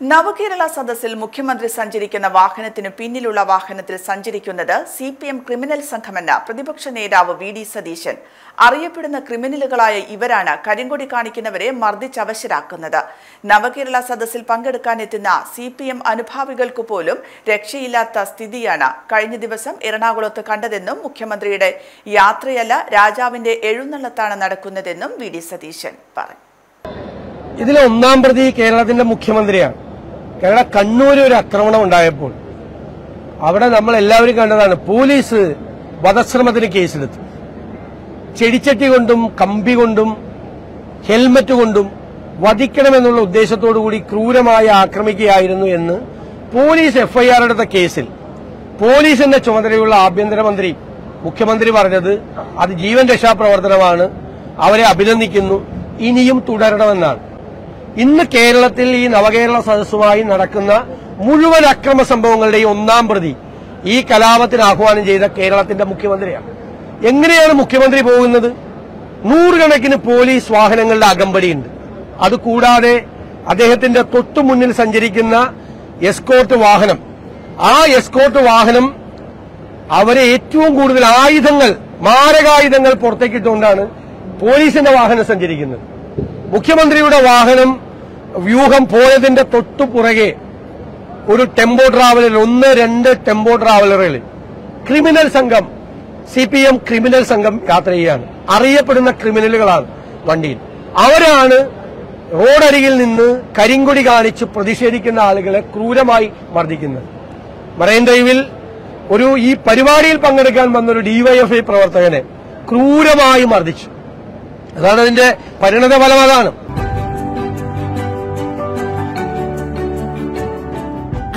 നവകേരള സദസ്സിൽ മുഖ്യമന്ത്രി സഞ്ചരിക്കുന്ന വാഹനത്തിന് പിന്നിലുള്ള വാഹനത്തിൽ സഞ്ചരിക്കുന്നത് സി പി എം ക്രിമിനൽ സംഘമെന്ന പ്രതിപക്ഷ നേതാവ് വി ഡി സതീശൻ. അറിയപ്പെടുന്ന ക്രിമിനലുകളായ ഇവരാണ് കരിങ്കൊടി കാണിക്കുന്നവരെ മർദ്ദിച്ചവശരാക്കുന്നത്. നവകേരള സദസ്സിൽ പങ്കെടുക്കാനെത്തുന്ന സി പി എം അനുഭാവികൾക്ക് പോലും രക്ഷയില്ലാത്ത സ്ഥിതിയാണ് കഴിഞ്ഞ ദിവസം എറണാകുളത്ത് കണ്ടതെന്നും മുഖ്യമന്ത്രിയുടെ യാത്രയല്ല രാജാവിന്റെ എഴുന്നള്ളത്താണ് നടക്കുന്നതെന്നും വി ഡി സതീശൻ പറഞ്ഞു. ഇതിലെ ഒന്നാം പ്രതി കേരളത്തിന്റെ മുഖ്യമന്ത്രിയാണ്. കേരള കണ്ണൂരിൽ ഒരു ആക്രമണം ഉണ്ടായപ്പോൾ അവിടെ നമ്മൾ എല്ലാവരും കണ്ടതാണ് പോലീസ് വധശ്രമത്തിന് കേസെടുത്തു. ചെടിച്ചട്ടി കൊണ്ടും കമ്പി കൊണ്ടും ഹെൽമറ്റ് കൊണ്ടും വധിക്കണമെന്നുള്ള ഉദ്ദേശത്തോടുകൂടി ക്രൂരമായി ആക്രമിക്കുകയായിരുന്നു എന്ന് പോലീസ് എഫ്ഐആർ എടുത്ത കേസിൽ പോലീസിന്റെ ചുമതലയുള്ള ആഭ്യന്തരമന്ത്രി മുഖ്യമന്ത്രി പറഞ്ഞത് അത് ജീവൻ രക്ഷാപ്രവർത്തനമാണ് അവരെ അഭിനന്ദിക്കുന്നു. ഇനിയും തുടരണമെന്നാണ്. ഇന്ന് കേരളത്തിൽ ഈ നവകേരള സദസ്സുമായി നടക്കുന്ന മുഴുവൻ അക്രമ സംഭവങ്ങളുടെയും ഒന്നാം പ്രതി ഈ കലാപത്തിന് ആഹ്വാനം ചെയ്ത കേരളത്തിന്റെ മുഖ്യമന്ത്രിയാണ്. എങ്ങനെയാണ് മുഖ്യമന്ത്രി പോകുന്നത്? നൂറുകണക്കിന് പോലീസ് വാഹനങ്ങളുടെ അകമ്പടിയുണ്ട്. അതുകൂടാതെ അദ്ദേഹത്തിന്റെ തൊട്ടു മുന്നിൽ സഞ്ചരിക്കുന്ന എസ്കോർട്ട് വാഹനം ആ എസ്കോർട്ട് വാഹനം അവരെ ഏറ്റവും കൂടുതൽ ആയുധങ്ങൾ മാരകായുധങ്ങൾ പുറത്തേക്കിട്ടുകൊണ്ടാണ് പോലീസിന്റെ വാഹനം സഞ്ചരിക്കുന്നത്. മുഖ്യമന്ത്രിയുടെ വാഹനം വ്യൂഹം പോയതിന്റെ തൊട്ടു പുറകെ ഒരു ടെമ്പോ ട്രാവലറിൽ ഒന്ന് രണ്ട് ടെമ്പോ ട്രാവലറുകളിൽ ക്രിമിനൽ സംഘം സി പി എം ക്രിമിനൽ സംഘം യാത്ര ചെയ്യുകയാണ്. അറിയപ്പെടുന്ന ക്രിമിനലുകളാണ് വണ്ടിയിൽ. അവരാണ് റോഡരികിൽ നിന്ന് കരിങ്കൊടി കാണിച്ച് പ്രതിഷേധിക്കുന്ന ആളുകളെ ക്രൂരമായി മർദ്ദിക്കുന്നത്. മറൈൻ ഡ്രൈവിൽ ഒരു ഈ പരിപാടിയിൽ പങ്കെടുക്കാൻ വന്നൊരു ഡിവൈഎഫ്ഐ പ്രവർത്തകനെ ക്രൂരമായി മർദ്ദിച്ചു. അതാണ് അതിന്റെ പരിണത ഫലം അതാണ്.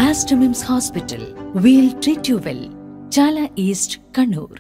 Aster MIMS hospital we'll treat you well Chala east Kannur